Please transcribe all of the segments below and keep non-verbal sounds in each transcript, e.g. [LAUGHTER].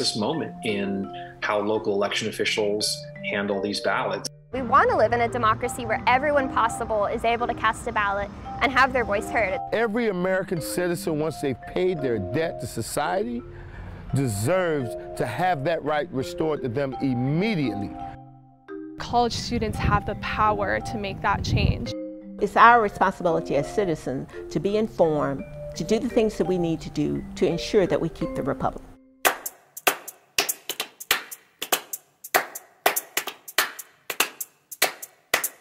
a, a crisis moment in how local election officials handle these ballots. We want to live in a democracy where everyone possible is able to cast a ballot and have their voice heard. Every American citizen, once they've paid their debt to society, deserves to have that right restored to them immediately. College students have the power to make that change. It's our responsibility as citizens to be informed, to do the things that we need to do to ensure that we keep the republic.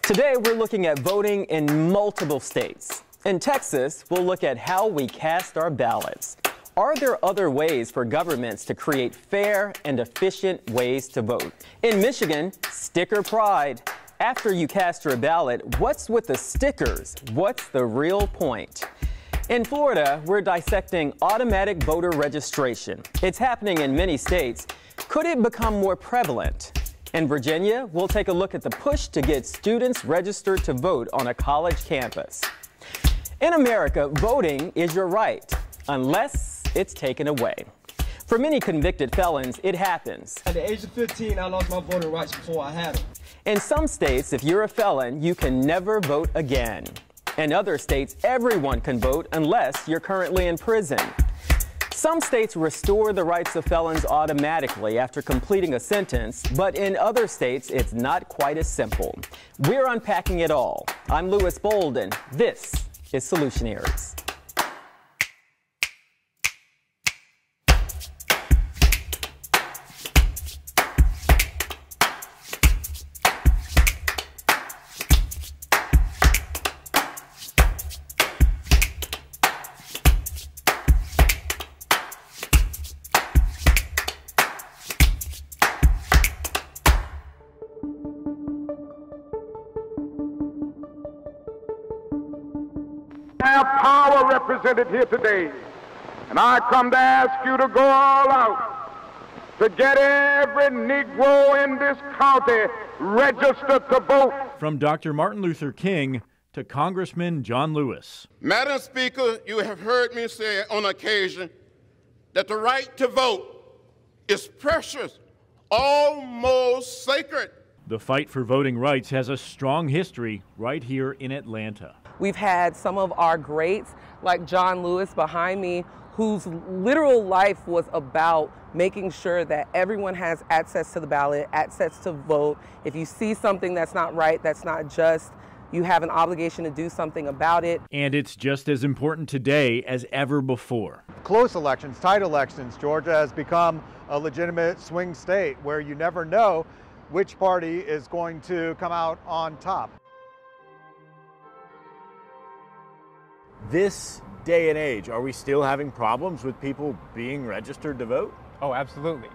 Today, we're looking at voting in multiple states. In Texas, we'll look at how we cast our ballots. Are there other ways for governments to create fair and efficient ways to vote? In Michigan, sticker pride. After you cast your ballot, what's with the stickers? What's the real point? In Florida, we're dissecting automatic voter registration. It's happening in many states. Could it become more prevalent? In Virginia, we'll take a look at the push to get students registered to vote on a college campus. In America, voting is your right, unless it's taken away. For many convicted felons, it happens. At the age of 15, I lost my voting rights before I had them. In some states, if you're a felon, you can never vote again. In other states, everyone can vote unless you're currently in prison. Some states restore the rights of felons automatically after completing a sentence, but in other states, it's not quite as simple. We're unpacking it all. I'm Lewis Bolden. This is Solutionaries. Represented here today. And I come to ask you to go all out to get every Negro in this county registered to vote. From Dr. Martin Luther King to Congressman John Lewis. Madam Speaker, you have heard me say on occasion that the right to vote is precious, almost sacred. The fight for voting rights has a strong history right here in Atlanta. We've had some of our greats, like John Lewis behind me, whose literal life was about making sure that everyone has access to the ballot, access to vote. If you see something that's not right, that's not just, you have an obligation to do something about it. And it's just as important today as ever before. Close elections, tight elections, Georgia has become a legitimate swing state where you never know which party is going to come out on top. This day and age, are we still having problems with people being registered to vote? Oh, absolutely.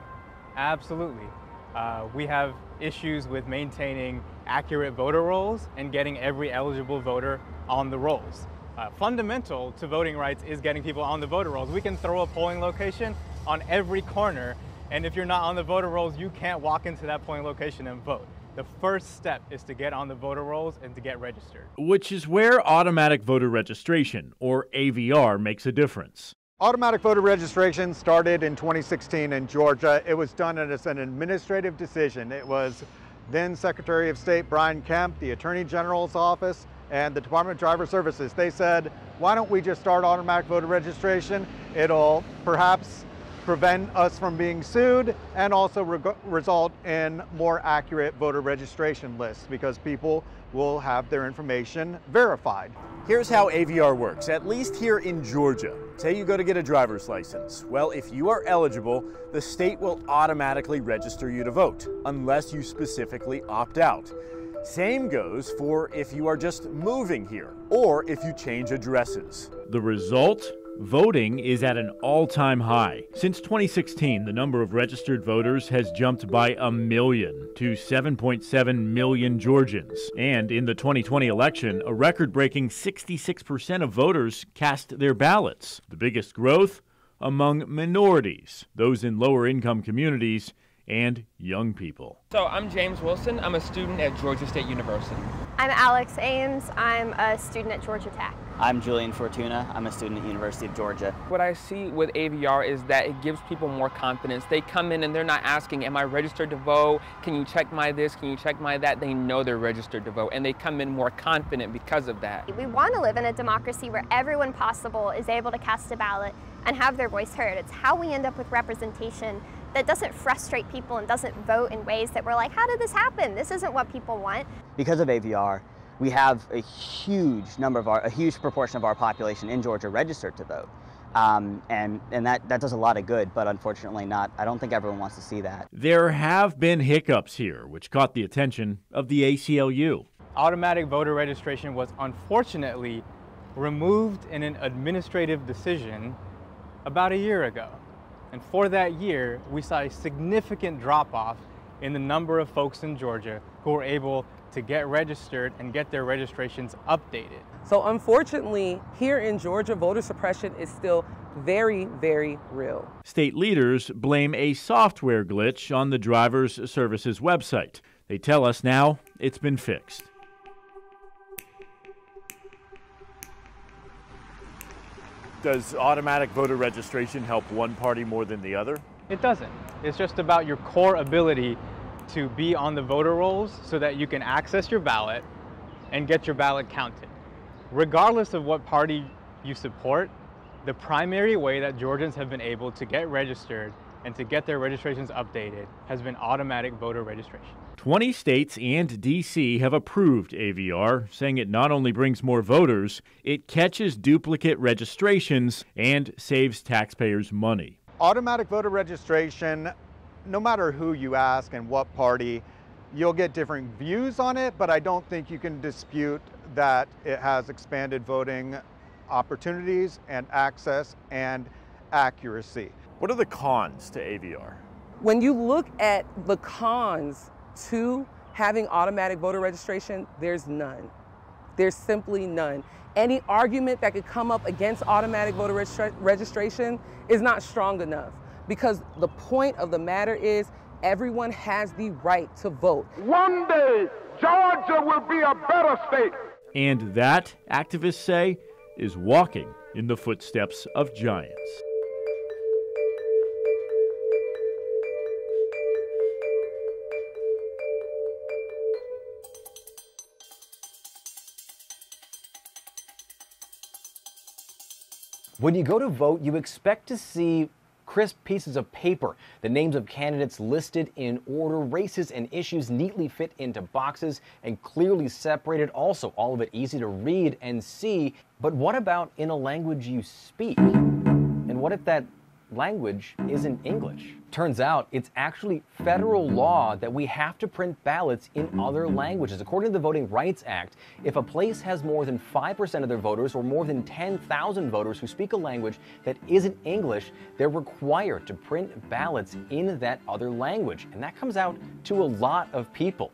Absolutely. Uh, we have issues with maintaining accurate voter rolls and getting every eligible voter on the rolls. Uh, fundamental to voting rights is getting people on the voter rolls. We can throw a polling location on every corner, and if you're not on the voter rolls, you can't walk into that polling location and vote. The first step is to get on the voter rolls and to get registered. Which is where automatic voter registration, or AVR, makes a difference. Automatic voter registration started in 2016 in Georgia. It was done as an administrative decision. It was then Secretary of State Brian Kemp, the Attorney General's office, and the Department of Driver Services. They said, why don't we just start automatic voter registration? It'll perhaps prevent us from being sued and also re result in more accurate voter registration lists because people will have their information verified. Here's how AVR works, at least here in Georgia. Say you go to get a driver's license. Well, if you are eligible, the state will automatically register you to vote, unless you specifically opt out. Same goes for if you are just moving here or if you change addresses. The result? Voting is at an all time high. Since 2016, the number of registered voters has jumped by a million to 7.7 million Georgians. And in the 2020 election, a record breaking 66% of voters cast their ballots. The biggest growth among minorities, those in lower income communities, and young people. So I'm James Wilson. I'm a student at Georgia State University. I'm Alex Ames. I'm a student at Georgia Tech. I'm Julian Fortuna. I'm a student at University of Georgia. What I see with AVR is that it gives people more confidence. They come in and they're not asking, am I registered to vote? Can you check my this? Can you check my that? They know they're registered to vote and they come in more confident because of that. We want to live in a democracy where everyone possible is able to cast a ballot and have their voice heard. It's how we end up with representation that doesn't frustrate people and doesn't vote in ways that we're like, how did this happen? This isn't what people want. Because of AVR, we have a huge number of our, a huge proportion of our population in Georgia registered to vote. Um, and and that, that does a lot of good, but unfortunately not. I don't think everyone wants to see that. There have been hiccups here, which caught the attention of the ACLU. Automatic voter registration was unfortunately removed in an administrative decision about a year ago. And for that year, we saw a significant drop off in the number of folks in Georgia who were able to get registered and get their registrations updated. So unfortunately, here in Georgia, voter suppression is still very, very real. State leaders blame a software glitch on the driver's services website. They tell us now it's been fixed. Does automatic voter registration help one party more than the other? It doesn't. It's just about your core ability to be on the voter rolls so that you can access your ballot and get your ballot counted. Regardless of what party you support, The primary way that Georgians have been able to get registered and to get their registrations updated has been automatic voter registration. 20 states and D.C. have approved AVR, saying it not only brings more voters, it catches duplicate registrations and saves taxpayers money. Automatic voter registration, no matter who you ask and what party, you'll get different views on it, but I don't think you can dispute that it has expanded voting opportunities and access and accuracy. What are the cons to AVR? When you look at the cons to having automatic voter registration, there's none. There's simply none. Any argument that could come up against automatic voter registra registration is not strong enough because the point of the matter is everyone has the right to vote. One day, Georgia will be a better state. And that, activists say, is walking in the footsteps of giants. When you go to vote, you expect to see crisp pieces of paper, the names of candidates listed in order, races and issues neatly fit into boxes and clearly separated. Also, all of it easy to read and see. But what about in a language you speak? And what if that language isn't English. Turns out it's actually federal law that we have to print ballots in other languages. According to the Voting Rights Act, if a place has more than 5% of their voters or more than 10,000 voters who speak a language that isn't English, they're required to print ballots in that other language. And that comes out to a lot of people.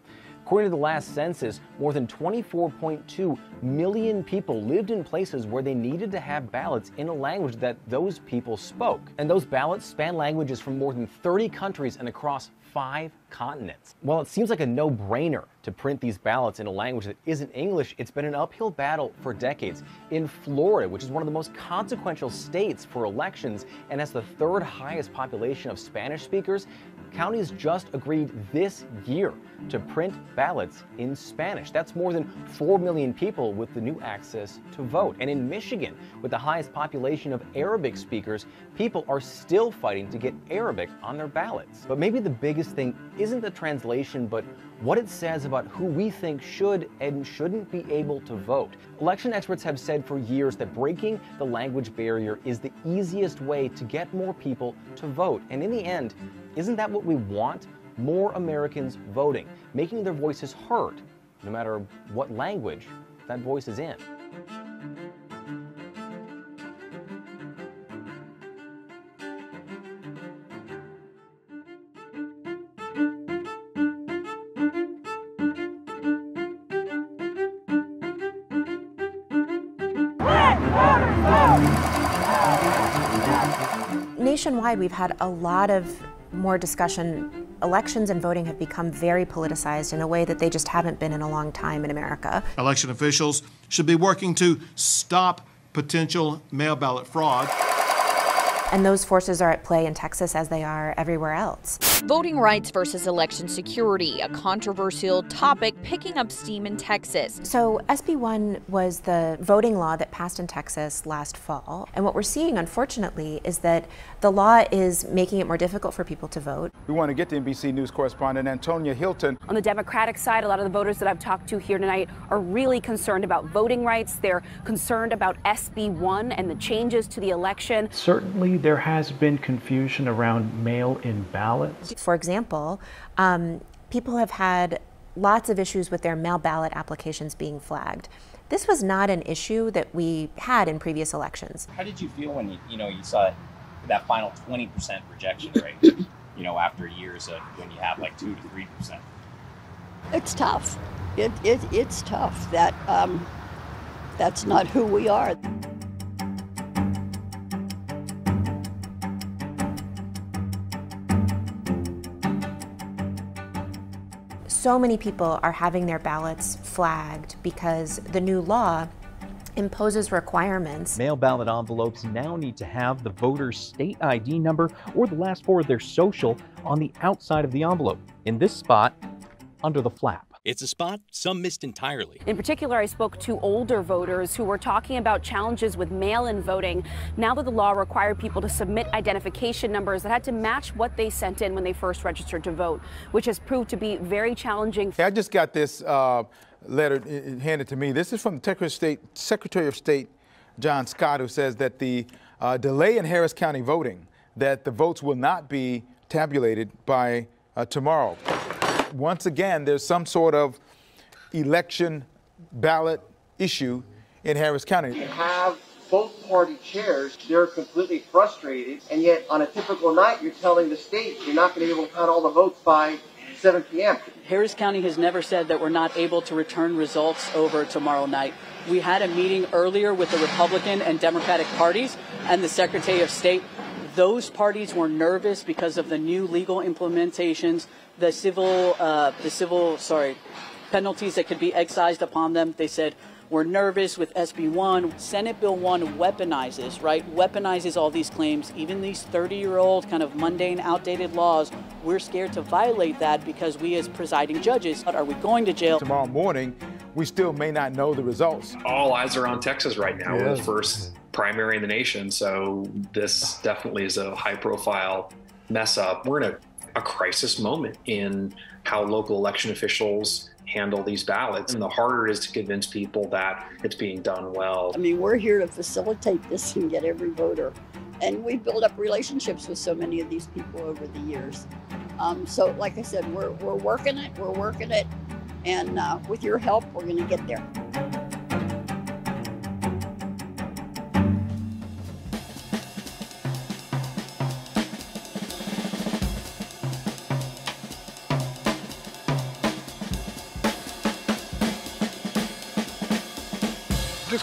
According to the last census, more than 24.2 million people lived in places where they needed to have ballots in a language that those people spoke. And those ballots span languages from more than 30 countries and across five continents. While it seems like a no brainer to print these ballots in a language that isn't English, it's been an uphill battle for decades. In Florida, which is one of the most consequential states for elections and has the third highest population of Spanish speakers, counties just agreed this year to print ballots in Spanish. That's more than 4 million people with the new access to vote. And in Michigan, with the highest population of Arabic speakers, people are still fighting to get Arabic on their ballots. But maybe the biggest thing isn't the translation, but what it says about who we think should and shouldn't be able to vote. Election experts have said for years that breaking the language barrier is the easiest way to get more people to vote. And in the end, isn't that what we want? More Americans voting, making their voices heard, no matter what language that voice is in. Nationwide, we've had a lot of more discussion. Elections and voting have become very politicized in a way that they just haven't been in a long time in America. Election officials should be working to stop potential mail ballot fraud. And those forces are at play in Texas as they are everywhere else. Voting rights versus election security, a controversial topic picking up steam in Texas. So, SB 1 was the voting law that passed in Texas last fall. And what we're seeing, unfortunately, is that the law is making it more difficult for people to vote. We want to get to NBC News correspondent Antonia Hylton. On the Democratic side, a lot of the voters that I've talked to here tonight are really concerned about voting rights. They're concerned about SB 1 and the changes to the election. Certainly, there has been confusion around mail in ballots. For example, um, people have had lots of issues with their mail ballot applications being flagged. This was not an issue that we had in previous elections. How did you feel when you, you know you saw that final 20% rejection rate? you know, after years of when you have like two to three percent. It's tough. It, it it's tough. That um, that's not who we are. So many people are having their ballots flagged because the new law imposes requirements. Mail ballot envelopes now need to have the voter's state ID number or the last four of their social on the outside of the envelope. In this spot, under the flap. It's a spot some missed entirely. In particular, I spoke to older voters who were talking about challenges with mail in voting now that the law required people to submit identification numbers that had to match what they sent in when they first registered to vote, which has proved to be very challenging. I just got this uh, letter handed to me. This is from the Secretary of State, Secretary of State John Scott, who says that the uh, delay in Harris County voting, that the votes will not be tabulated by uh, tomorrow once again, there's some sort of election ballot issue in Harris County. You have both party chairs, they're completely frustrated, and yet on a typical night, you're telling the state you're not going to be able to count all the votes by 7 p.m. Harris County has never said that we're not able to return results over tomorrow night. We had a meeting earlier with the Republican and Democratic parties and the Secretary of State. Those parties were nervous because of the new legal implementations the civil, uh, the civil, sorry, penalties that could be excised upon them. They said we're nervous with SB 1. Senate Bill 1 weaponizes, right? Weaponizes all these claims, even these 30 year old kind of mundane, outdated laws. We're scared to violate that because we, as presiding judges, are we going to jail? Tomorrow morning, we still may not know the results. All eyes are on Texas right now. Yeah. We're the first primary in the nation. So this definitely is a high profile mess up. We're in a a crisis moment in how local election officials handle these ballots. And the harder it is to convince people that it's being done well. I mean, we're here to facilitate this and get every voter. And we build up relationships with so many of these people over the years. Um, so, like I said, we're, we're working it, we're working it. And uh, with your help, we're going to get there.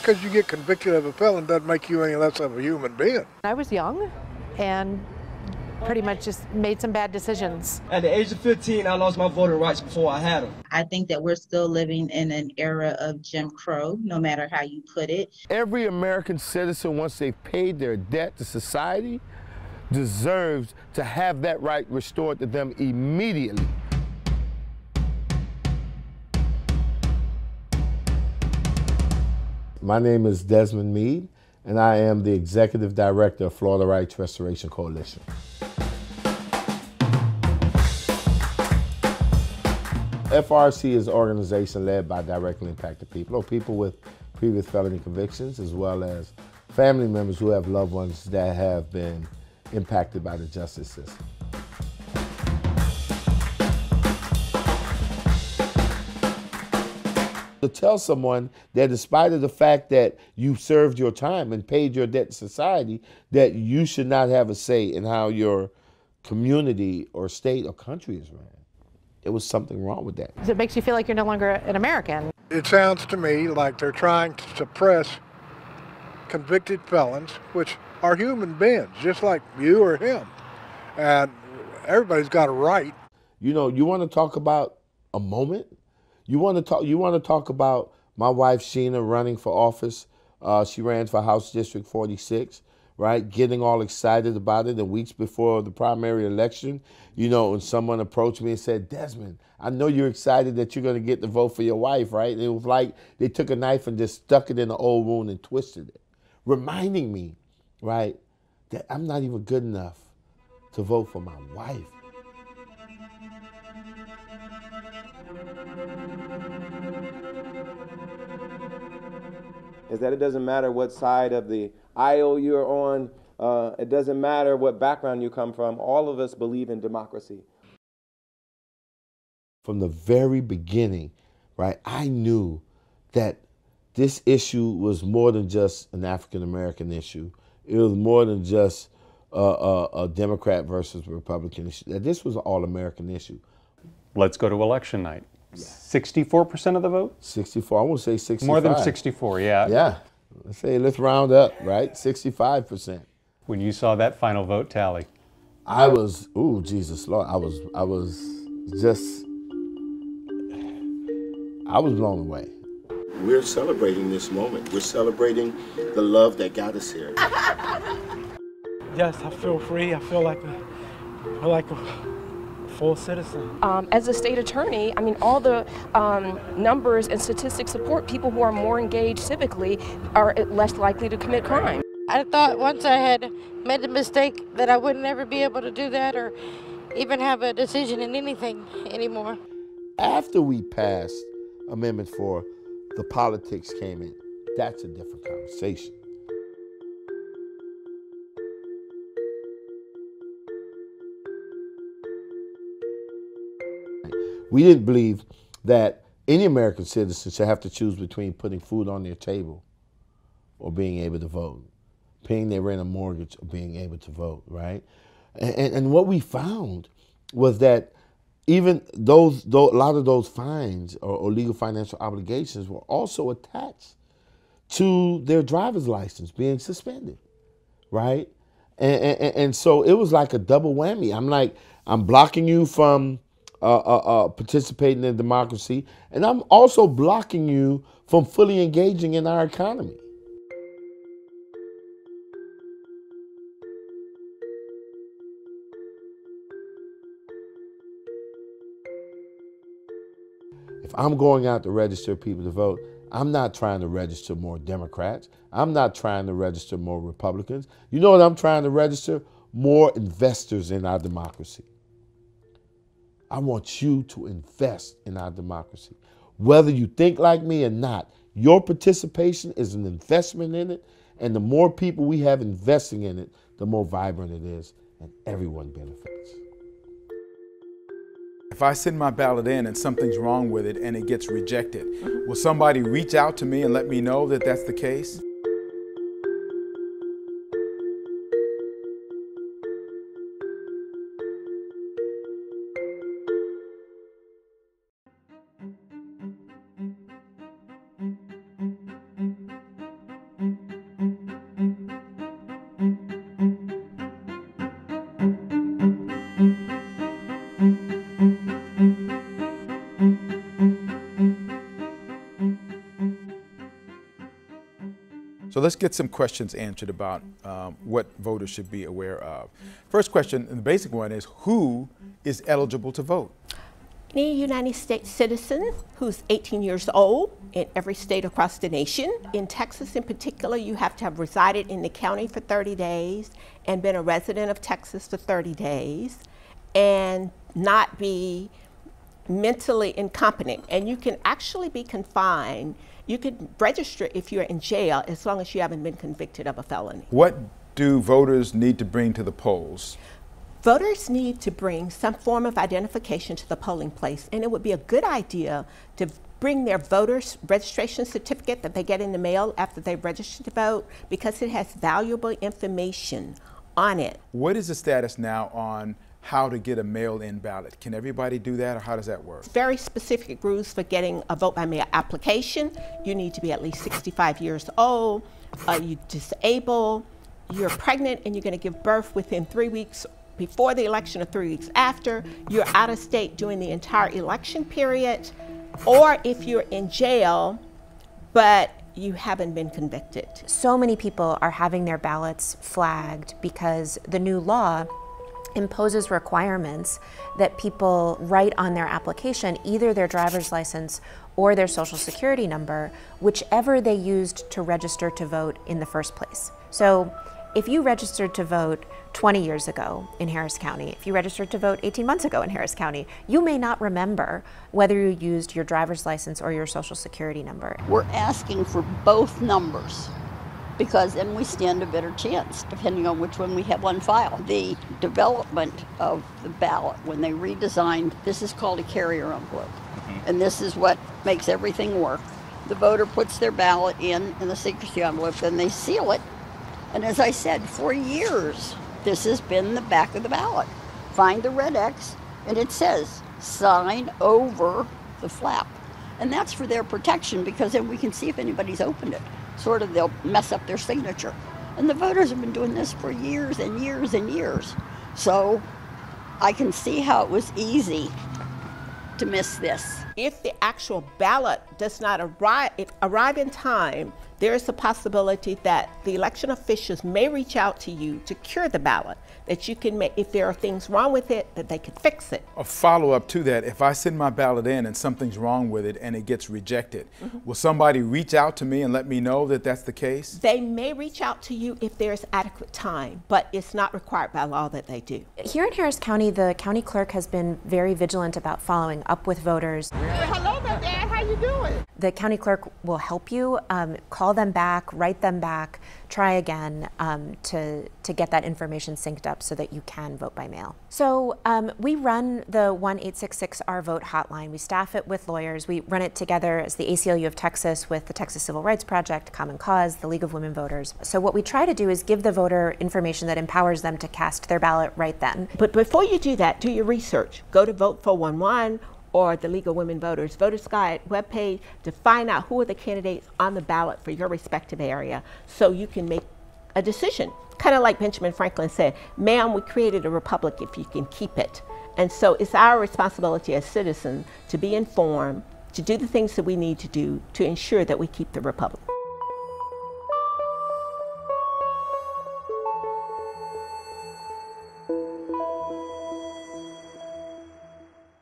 Because you get convicted of a felon doesn't make you any less of a human being. I was young and pretty much just made some bad decisions. At the age of 15, I lost my voting rights before I had them. I think that we're still living in an era of Jim Crow, no matter how you put it. Every American citizen, once they've paid their debt to society, deserves to have that right restored to them immediately. My name is Desmond Meade, and I am the Executive Director of Florida Rights Restoration Coalition. FRC is an organization led by directly impacted people, or people with previous felony convictions, as well as family members who have loved ones that have been impacted by the justice system. To tell someone that in spite of the fact that you served your time and paid your debt to society, that you should not have a say in how your community or state or country is ran. There was something wrong with that. It makes you feel like you're no longer an American. It sounds to me like they're trying to suppress convicted felons, which are human beings, just like you or him. And everybody's got a right. You know, you want to talk about a moment? You want to talk? You want to talk about my wife Sheena running for office? Uh, she ran for House District 46, right? Getting all excited about it. And weeks before the primary election, you know, and someone approached me and said, "Desmond, I know you're excited that you're going to get the vote for your wife, right?" And it was like they took a knife and just stuck it in the old wound and twisted it, reminding me, right, that I'm not even good enough to vote for my wife. Is that it doesn't matter what side of the aisle you're on, uh, it doesn't matter what background you come from, all of us believe in democracy. From the very beginning, right, I knew that this issue was more than just an African American issue. It was more than just a, a, a Democrat versus Republican issue. That this was an all American issue. Let's go to election night. 64% of the vote? 64. I won't say 65. More than 64, yeah. Yeah. Let's say, let's round up, right? 65%. When you saw that final vote tally? I was, ooh, Jesus Lord. I was, I was just, I was blown away. We're celebrating this moment. We're celebrating the love that got us here. [LAUGHS] Yes, I feel free. I feel like a, I feel like a full citizen. Um, as a state attorney, I mean, all the um, numbers and statistics support people who are more engaged civically are less likely to commit crime. I thought once I had made a mistake that I would never be able to do that or even have a decision in anything anymore. After we passed Amendment 4, the politics came in. That's a different conversation. We didn't believe that any American citizen should have to choose between putting food on their table or being able to vote, paying their rent or mortgage or being able to vote, right? And, and, what we found was that even those, those, a lot of those fines or, or legal financial obligations were also attached to their driver's license being suspended, right? And, and, and, so it was like a double whammy. I'm like, I'm blocking you from uh, uh, uh, participating in democracy, and I'm also blocking you from fully engaging in our economy. If I'm going out to register people to vote, I'm not trying to register more Democrats. I'm not trying to register more Republicans. You know what I'm trying to register? More investors in our democracy. I want you to invest in our democracy. Whether you think like me or not, your participation is an investment in it. And the more people we have investing in it, the more vibrant it is, and everyone benefits. If I send my ballot in and something's wrong with it and it gets rejected, will somebody reach out to me and let me know that that's the case? So let's get some questions answered about um, what voters should be aware of. First question, the basic one is who is eligible to vote? Any United States citizen who's 18 years old in every state across the nation. In Texas in particular, you have to have resided in the county for 30 days and been a resident of Texas for 30 days and not be mentally incompetent. And you can actually be confined you could register if you're in jail as long as you haven't been convicted of a felony. What do voters need to bring to the polls? Voters need to bring some form of identification to the polling place, and it would be a good idea to bring their voters registration certificate that they get in the mail after they register to vote because it has valuable information on it. What is the status now on how to get a mail-in ballot. Can everybody do that or how does that work? Very specific rules for getting a vote by mail application. You need to be at least 65 years old, uh, you disabled, you're pregnant and you're going to give birth within three weeks before the election or three weeks after, you're out of state during the entire election period, or if you're in jail, but you haven't been convicted. So many people are having their ballots flagged because the new law imposes requirements that people write on their application either their driver's license or their social security number, whichever they used to register to vote in the first place. So if you registered to vote 20 years ago in Harris County, if you registered to vote 18 months ago in Harris County, you may not remember whether you used your driver's license or your social security number. We're asking for both numbers because then we stand a better chance, depending on which one we have on file. The development of the ballot, when they redesigned, this is called a carrier envelope, mm-hmm. and this is what makes everything work. The voter puts their ballot in in the secrecy envelope, then they seal it. And as I said, for years, this has been the back of the ballot. Find the red X, and it says sign over the flap. And that's for their protection because then we can see if anybody's opened it sort of they'll mess up their signature. And the voters have been doing this for years and years and years. So I can see how it was easy to miss this. If the actual ballot does not arrive, arrive in time there is a possibility that the election officials may reach out to you to cure the ballot, that you can make, if there are things wrong with it, that they can fix it. A follow up to that if I send my ballot in and something's wrong with it and it gets rejected, mm-hmm. will somebody reach out to me and let me know that that's the case? They may reach out to you if there's adequate time, but it's not required by law that they do. Here in Harris County, the county clerk has been very vigilant about following up with voters. Hello there, Dad. How you doing? The county clerk will help you um, call them back, write them back, try again um, to, to get that information synced up so that you can vote by mail. So um, we run the 1 866 Our Vote hotline. We staff it with lawyers. We run it together as the ACLU of Texas with the Texas Civil Rights Project, Common Cause, the League of Women Voters. So what we try to do is give the voter information that empowers them to cast their ballot right then. But before you do that, do your research. Go to Vote 411 or the League of Women Voters Voters Guide webpage to find out who are the candidates on the ballot for your respective area so you can make a decision. Kind of like Benjamin Franklin said, ma'am, we created a republic if you can keep it. And so it's our responsibility as citizens to be informed, to do the things that we need to do to ensure that we keep the republic.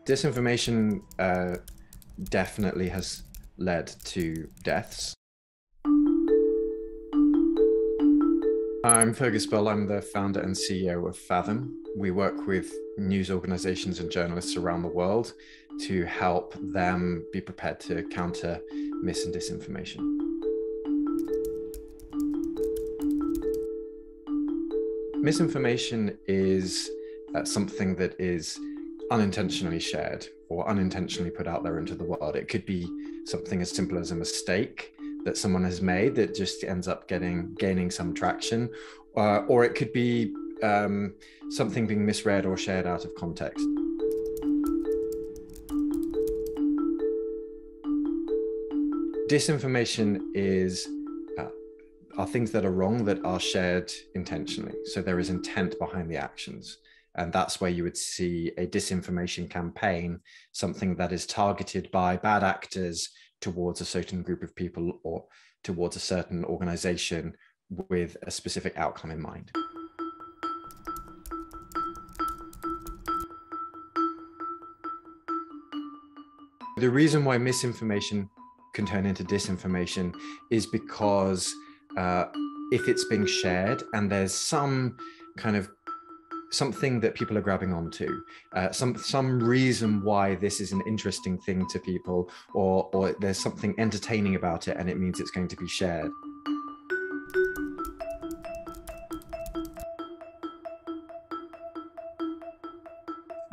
Disinformation uh, definitely has led to deaths. I'm Fergus Bell. I'm the founder and CEO of Fathm. We work with news organizations and journalists around the world to help them be prepared to counter mis and disinformation. Misinformation is uh, something that is unintentionally shared or unintentionally put out there into the world. It could be something as simple as a mistake that someone has made that just ends up getting gaining some traction, uh, or it could be um, something being misread or shared out of context. Disinformation is uh, are things that are wrong that are shared intentionally. So there is intent behind the actions. And that's where you would see a disinformation campaign, something that is targeted by bad actors towards a certain group of people or towards a certain organization with a specific outcome in mind. The reason why misinformation can turn into disinformation is because uh, if it's being shared and there's some kind of something that people are grabbing onto, uh, some some reason why this is an interesting thing to people, or or there's something entertaining about it, and it means it's going to be shared.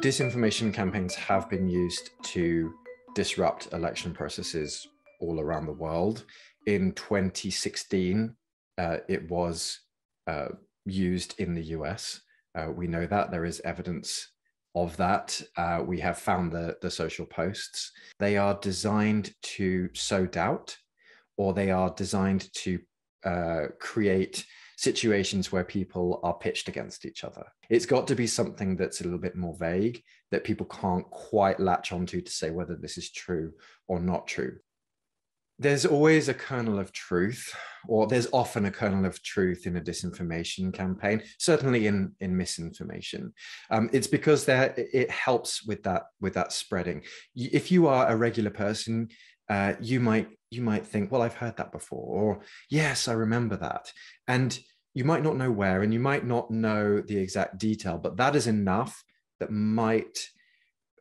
Disinformation campaigns have been used to disrupt election processes all around the world. In 2016, uh, it was uh, used in the US. Uh, we know that there is evidence of that. Uh, we have found the, the social posts. They are designed to sow doubt or they are designed to uh, create situations where people are pitched against each other. It's got to be something that's a little bit more vague that people can't quite latch onto to say whether this is true or not true there's always a kernel of truth, or there's often a kernel of truth in a disinformation campaign. Certainly in in misinformation, um, it's because that it helps with that with that spreading. If you are a regular person, uh, you might you might think, well, I've heard that before, or yes, I remember that, and you might not know where, and you might not know the exact detail, but that is enough that might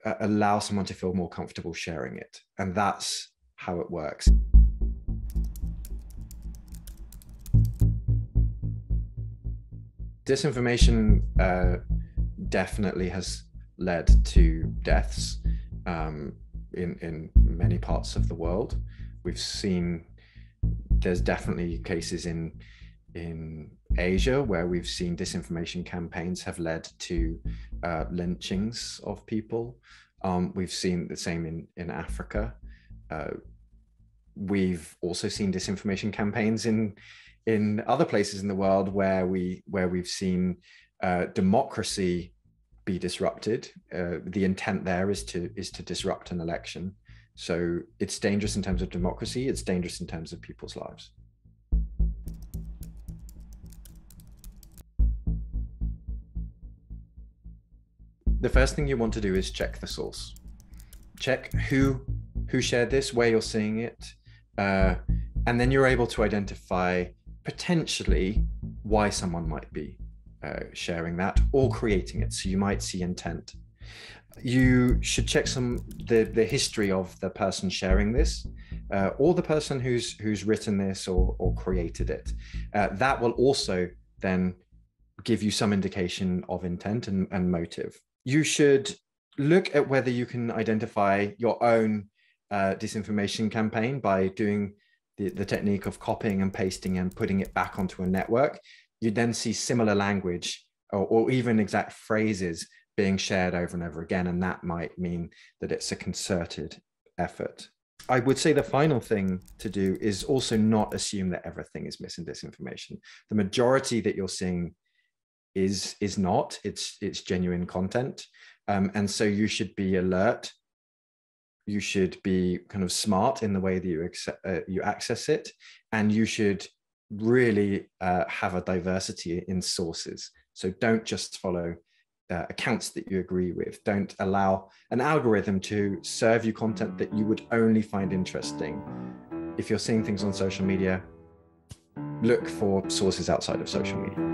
uh, allow someone to feel more comfortable sharing it, and that's how it works. Disinformation uh, definitely has led to deaths um, in, in many parts of the world. We've seen there's definitely cases in in Asia where we've seen disinformation campaigns have led to uh, lynchings of people. Um, we've seen the same in in Africa uh, we've also seen disinformation campaigns in in other places in the world where we where we've seen uh, democracy be disrupted. Uh, the intent there is to is to disrupt an election. So it's dangerous in terms of democracy. It's dangerous in terms of people's lives. The first thing you want to do is check the source. Check who who shared this, where you're seeing it, uh, and then you're able to identify potentially why someone might be uh, sharing that or creating it. So you might see intent. You should check some the the history of the person sharing this, uh, or the person who's who's written this or or created it. Uh, that will also then give you some indication of intent and, and motive. You should look at whether you can identify your own uh, disinformation campaign by doing the, the technique of copying and pasting and putting it back onto a network. You then see similar language or, or even exact phrases being shared over and over again. And that might mean that it's a concerted effort. I would say the final thing to do is also not assume that everything is mis and disinformation. The majority that you're seeing is is not. It's it's genuine content, um, and so you should be alert. You should be kind of smart in the way that you accept, uh, you access it, and you should really uh, have a diversity in sources. So don't just follow uh, accounts that you agree with. Don't allow an algorithm to serve you content that you would only find interesting. If you're seeing things on social media, look for sources outside of social media.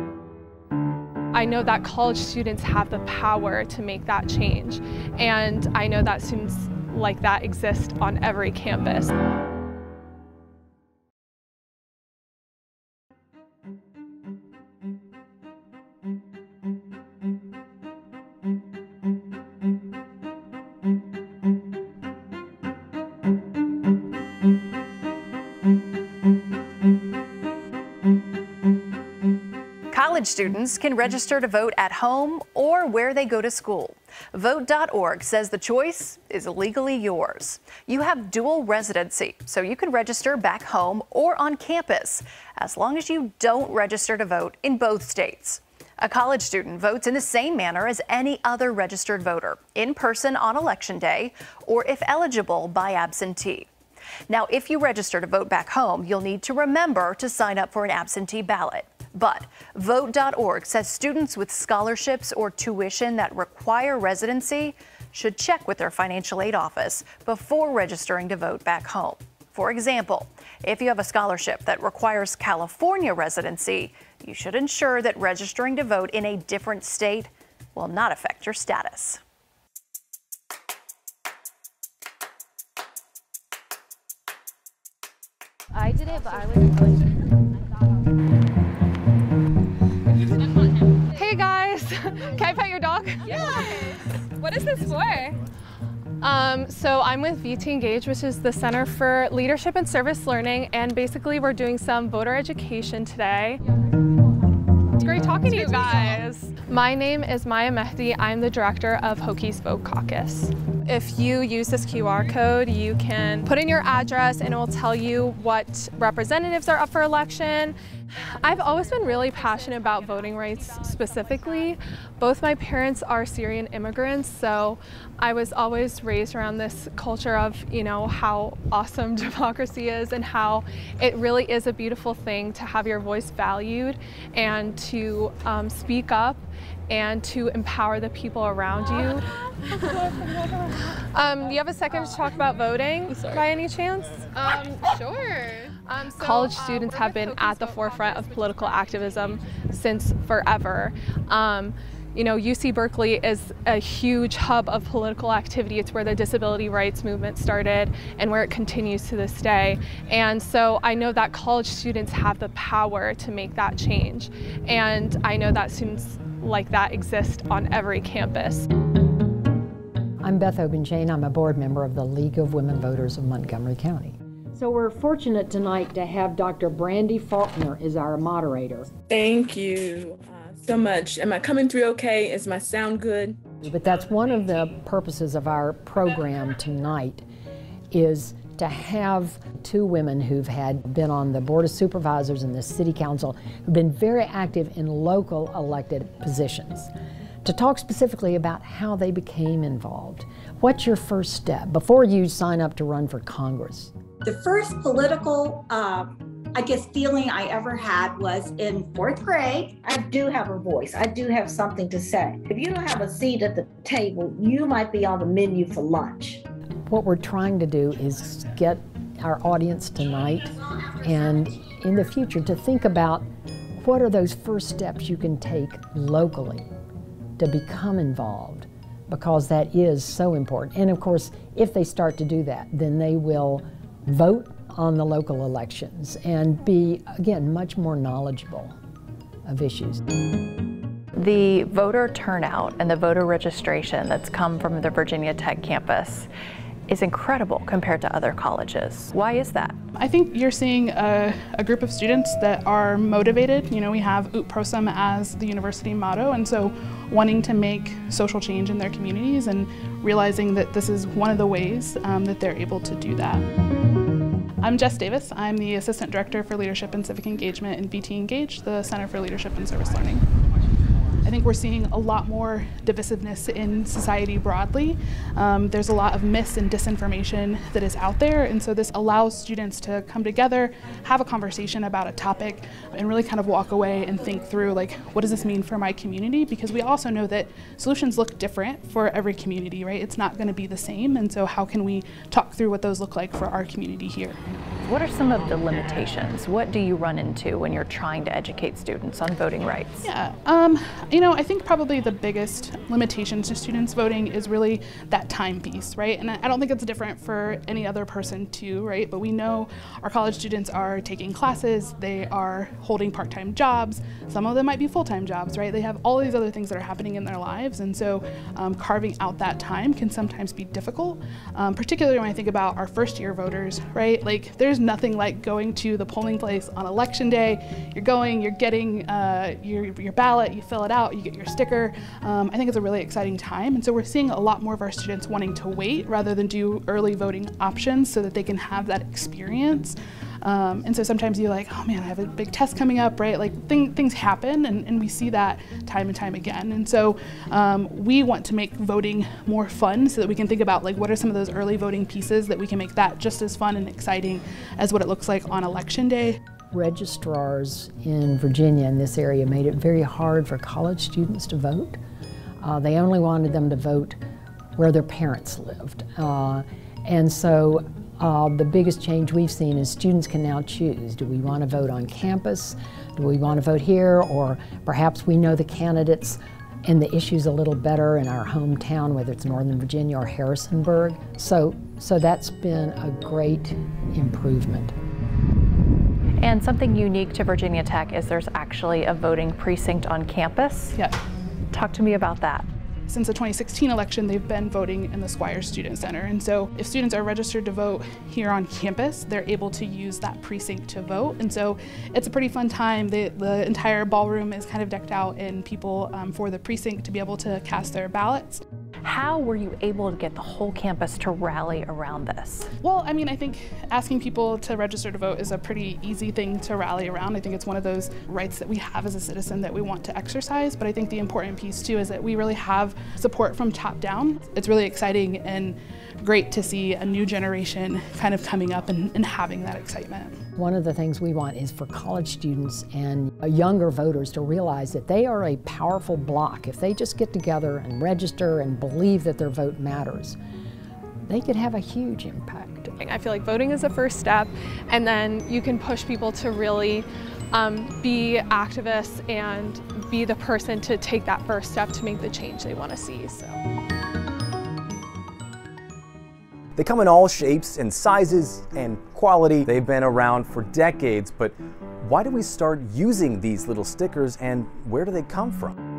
I know that college students have the power to make that change, and I know that students like that exist on every campus. College students can register to vote at home or where they go to school. Vote.org says the choice is legally yours. You have dual residency, so you can register back home or on campus, as long as you don't register to vote in both states. A college student votes in the same manner as any other registered voter, in person on election day, or if eligible by absentee. Now, if you register to vote back home, you'll need to remember to sign up for an absentee ballot. But Vote.org says students with scholarships or tuition that require residency should check with their financial aid office before registering to vote back home. For example, if you have a scholarship that requires California residency, you should ensure that registering to vote in a different state will not affect your status. I did it, but I was. What is this for? Um, so I'm with VT Engage, which is the Center for Leadership and Service Learning, and basically we're doing some voter education today. It's great talking to you guys. My name is Maya Mehdi. I'm the director of Hokies Vote Caucus. If you use this QR code, you can put in your address and it will tell you what representatives are up for election. I've always been really passionate about voting rights specifically. Both my parents are Syrian immigrants, so I was always raised around this culture of, you know, how awesome [LAUGHS] democracy is and how it really is a beautiful thing to have your voice valued and to um, speak up and to empower the people around you. [LAUGHS] um, do you have a second to talk about voting by any chance? Um, sure. Um, so, College students have been at the forefront of political activism since forever. Um, you know, UC Berkeley is a huge hub of political activity. It's where the disability rights movement started and where it continues to this day. And so I know that college students have the power to make that change. And I know that students like that exist on every campus. I'm Beth Obenchain. I'm a board member of the League of Women Voters of Montgomery County. So we're fortunate tonight to have Dr. Brandy Faulkner as our moderator. Thank you uh, so much. Am I coming through okay? Is my sound good? But that's one of the purposes of our program tonight is to have two women who've had been on the board of supervisors and the city council who've been very active in local elected positions to talk specifically about how they became involved. What's your first step before you sign up to run for Congress? The first political uh, I guess, feeling I ever had was in fourth grade. I do have a voice. I do have something to say. If you don't have a seat at the table, you might be on the menu for lunch. What we're trying to do is get our audience tonight and in the future to think about what are those first steps you can take locally to become involved because that is so important. And of course, if they start to do that, then they will vote on the local elections and be, again, much more knowledgeable of issues. The voter turnout and the voter registration that's come from the Virginia Tech campus is incredible compared to other colleges. Why is that? I think you're seeing a, a, group of students that are motivated. You know, we have Ut Prosim as the university motto, and so wanting to make social change in their communities and realizing that this is one of the ways um, that they're able to do that. I'm Jess Davis. I'm the Assistant Director for Leadership and Civic Engagement in VT Engage, the Center for Leadership and Service Learning. I think we're seeing a lot more divisiveness in society broadly. Um, there's a lot of mis and disinformation that is out there, and so this allows students to come together, have a conversation about a topic, and really kind of walk away and think through like, what does this mean for my community? Because we also know that solutions look different for every community, right? It's not going to be the same, and so how can we talk through what those look like for our community here? What are some of the limitations? What do you run into when you're trying to educate students on voting rights? Yeah, um, you know, I think probably the biggest limitation to students voting is really that time piece, right? And I don't think it's different for any other person too, right? But we know our college students are taking classes, they are holding part-time jobs, some of them might be full-time jobs, right? They have all these other things that are happening in their lives, and so um, carving out that time can sometimes be difficult, um, particularly when I think about our first-year voters, right? Like, there's nothing like going to the polling place on election day. You're going, you're getting uh, your, your ballot, you fill it out, you get your sticker. Um, I think it's a really exciting time. And so we're seeing a lot more of our students wanting to wait rather than do early voting options so that they can have that experience. Um, and so sometimes you're like, oh man, I have a big test coming up, right? Like thing, things happen, and, and, we see that time and time again. And so um, we want to make voting more fun so that we can think about like what are some of those early voting pieces that we can make that just as fun and exciting as what it looks like on election day registrars in Virginia in this area made it very hard for college students to vote. Uh, they only wanted them to vote where their parents lived. Uh, and so uh, the biggest change we've seen is students can now choose. Do we want to vote on campus? Do we want to vote here? Or perhaps we know the candidates and the issues a little better in our hometown, whether it's Northern Virginia or Harrisonburg. So, so that's been a great improvement. And something unique to Virginia Tech is there's actually a voting precinct on campus. Yeah. Talk to me about that. Since the 2016 election, they've been voting in the Squires Student Center. And so if students are registered to vote here on campus, they're able to use that precinct to vote. And so it's a pretty fun time. The, the entire ballroom is kind of decked out in people um, for the precinct to be able to cast their ballots. How were you able to get the whole campus to rally around this? Well, I mean, I think asking people to register to vote is a pretty easy thing to rally around. I think it's one of those rights that we have as a citizen that we want to exercise. But I think the important piece too is that we really have support from top down. It's really exciting and great to see a new generation kind of coming up and, and having that excitement. One of the things we want is for college students and younger voters to realize that they are a powerful block. If they just get together and register and believe that their vote matters, they could have a huge impact. I feel like voting is the first step, and then you can push people to really um, be activists and be the person to take that first step to make the change they want to see. So. They come in all shapes and sizes and quality. They've been around for decades, but why do we start using these little stickers and where do they come from?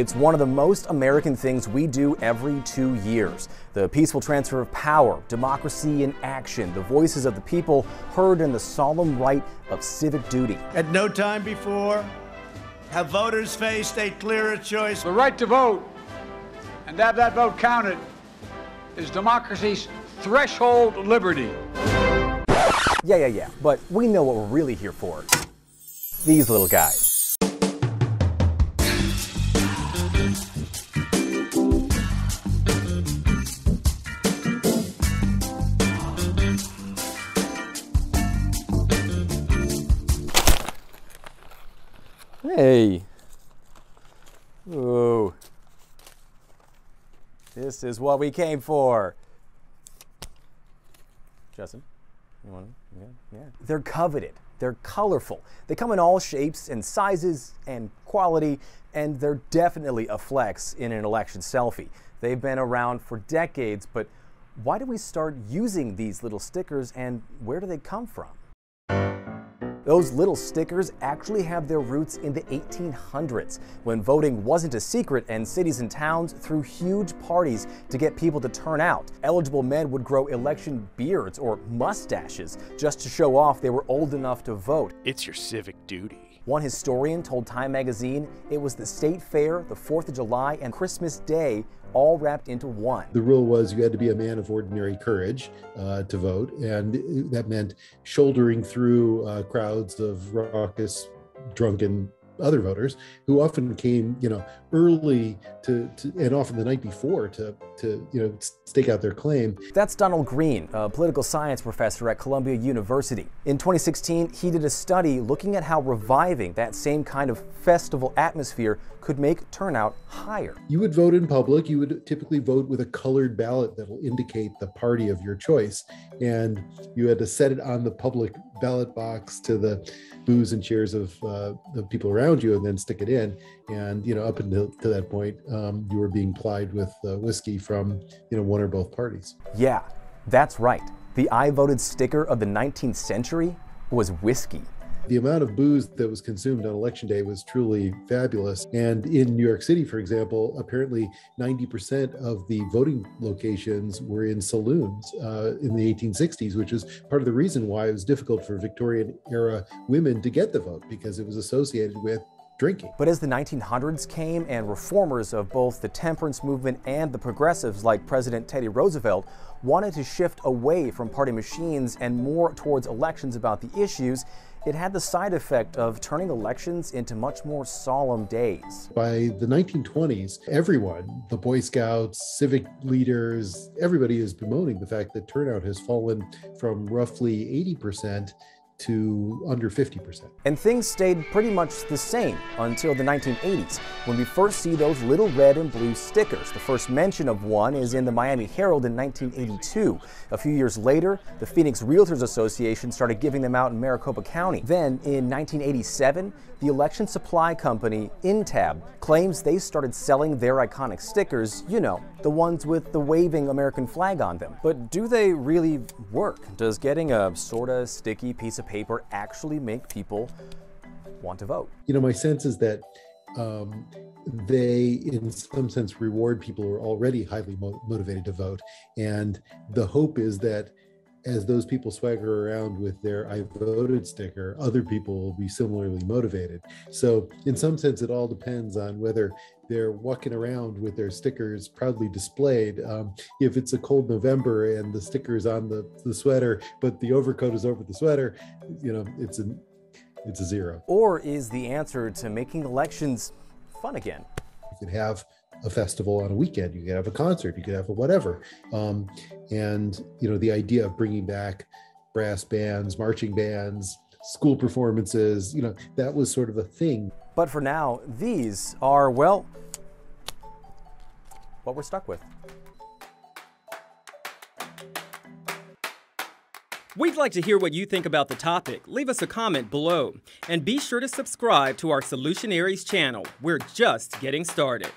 It's one of the most American things we do every two years. The peaceful transfer of power, democracy in action, the voices of the people heard in the solemn rite of civic duty. At no time before have voters faced a clearer choice. The right to vote and to have that vote counted is democracy's threshold liberty. Yeah, yeah, yeah, but we know what we're really here for. These little guys. Hey. Ooh. This is what we came for. Justin, you want to? Yeah, yeah. They're coveted. They're colorful. They come in all shapes and sizes and quality, and they're definitely a flex in an election selfie. They've been around for decades, but why do we start using these little stickers and where do they come from? Those little stickers actually have their roots in the 1800s, when voting wasn't a secret and cities and towns threw huge parties to get people to turn out. Eligible men would grow election beards or mustaches just to show off they were old enough to vote. It's your civic duty. One historian told Time magazine it was the state fair, the 4th of July, and Christmas Day all wrapped into one. The rule was you had to be a man of ordinary courage uh, to vote, and that meant shouldering through uh, crowds of raucous, drunken other voters who often came, you know, early to, to, and often the night before to to you know stake out their claim. That's Donald Green, a political science professor at Columbia University. In 2016, he did a study looking at how reviving that same kind of festival atmosphere could make turnout higher. You would vote in public. You would typically vote with a colored ballot that will indicate the party of your choice, and you had to set it on the public ballot box to the boos and cheers of uh, the people around you, and then stick it in. And you know, up until to that point, um, you were being plied with uh, whiskey from you know one or both parties. Yeah, that's right. The I voted sticker of the 19th century was whiskey. The amount of booze that was consumed on election day was truly fabulous. And in New York City, for example, apparently 90% of the voting locations were in saloons uh, in the 1860s, which is part of the reason why it was difficult for Victorian era women to get the vote because it was associated with drinking. But as the 1900s came and reformers of both the temperance movement and the progressives like President Teddy Roosevelt wanted to shift away from party machines and more towards elections about the issues, it had the side effect of turning elections into much more solemn days. By the 1920s, everyone, the Boy Scouts, civic leaders, everybody is bemoaning the fact that turnout has fallen from roughly 80% to under 50%. And things stayed pretty much the same until the 1980s, when we first see those little red and blue stickers. The first mention of one is in the Miami Herald in 1982. A few years later, the Phoenix Realtors Association started giving them out in Maricopa County. Then, in 1987, the election supply company Intab claims they started selling their iconic stickers, you know, the ones with the waving American flag on them. But do they really work? Does getting a sorta sticky piece of paper actually make people want to vote? You know, my sense is that um, they, in some sense, reward people who are already highly mo- motivated to vote. And the hope is that as those people swagger around with their I voted sticker, other people will be similarly motivated. So, in some sense, it all depends on whether they're walking around with their stickers proudly displayed. Um, if it's a cold November and the sticker's on the, the sweater, but the overcoat is over the sweater, you know, it's a, it's a zero. Or is the answer to making elections fun again? You could have a festival on a weekend you could have a concert you could have a whatever um, and you know the idea of bringing back brass bands marching bands school performances you know that was sort of a thing but for now these are well what we're stuck with We'd like to hear what you think about the topic. Leave us a comment below. And be sure to subscribe to our Solutionaries channel. We're just getting started.